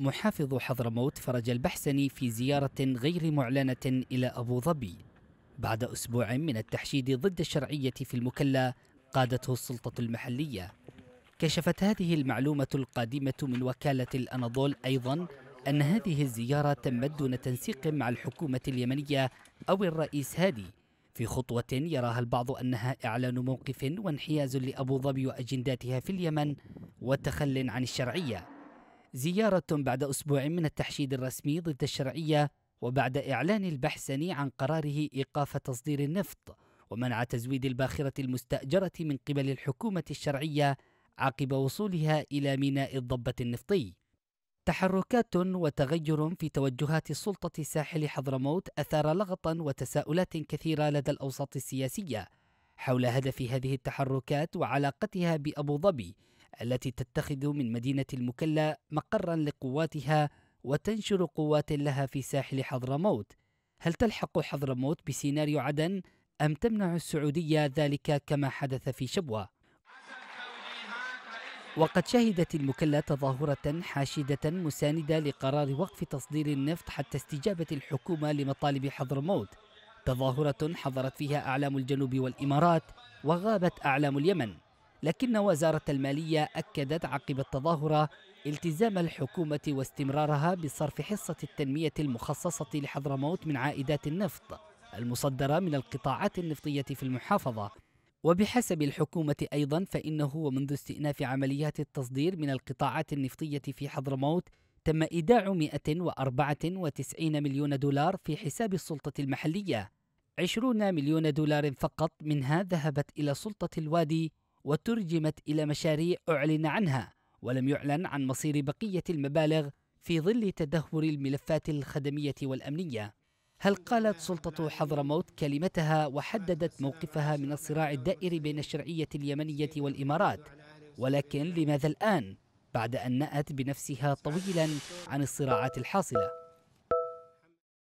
محافظ حضرموت فرج البحسني في زيارة غير معلنة إلى أبو ظبي. بعد أسبوع من التحشيد ضد الشرعية في المكلا قادته السلطة المحلية. كشفت هذه المعلومة القادمة من وكالة الأناضول أيضا أن هذه الزيارة تمت دون تنسيق مع الحكومة اليمنية أو الرئيس هادي في خطوة يراها البعض أنها إعلان موقف وانحياز لأبو ظبي وأجنداتها في اليمن وتخل عن الشرعية. زيارة بعد أسبوع من التحشيد الرسمي ضد الشرعية وبعد إعلان البحسني عن قراره إيقاف تصدير النفط ومنع تزويد الباخرة المستأجرة من قبل الحكومة الشرعية عقب وصولها إلى ميناء الضبة النفطي. تحركات وتغير في توجهات سلطة ساحل حضرموت أثار لغطا وتساؤلات كثيرة لدى الأوساط السياسية حول هدف هذه التحركات وعلاقتها بأبو ظبي التي تتخذ من مدينة المكلا مقرا لقواتها وتنشر قوات لها في ساحل حضرموت. هل تلحق حضرموت بسيناريو عدن أم تمنع السعودية ذلك كما حدث في شبوة؟ وقد شهدت المكلا تظاهرة حاشدة مساندة لقرار وقف تصدير النفط حتى استجابة الحكومة لمطالب حضرموت. تظاهرة حضرت فيها أعلام الجنوب والإمارات وغابت أعلام اليمن. لكن وزارة المالية أكدت عقب التظاهرة التزام الحكومة واستمرارها بصرف حصة التنمية المخصصة لحضرموت من عائدات النفط المصدرة من القطاعات النفطية في المحافظة. وبحسب الحكومة أيضا فإنه ومنذ استئناف عمليات التصدير من القطاعات النفطية في حضرموت تم إيداع 194 مليون دولار في حساب السلطة المحلية. 20 مليون دولار فقط منها ذهبت إلى سلطة الوادي وترجمت إلى مشاريع أعلن عنها ولم يعلن عن مصير بقية المبالغ في ظل تدهور الملفات الخدمية والأمنية. هل قالت سلطة حضرموت كلمتها وحددت موقفها من الصراع الدائر بين الشرعية اليمنية والإمارات؟ ولكن لماذا الآن بعد أن نأت بنفسها طويلا عن الصراعات الحاصلة؟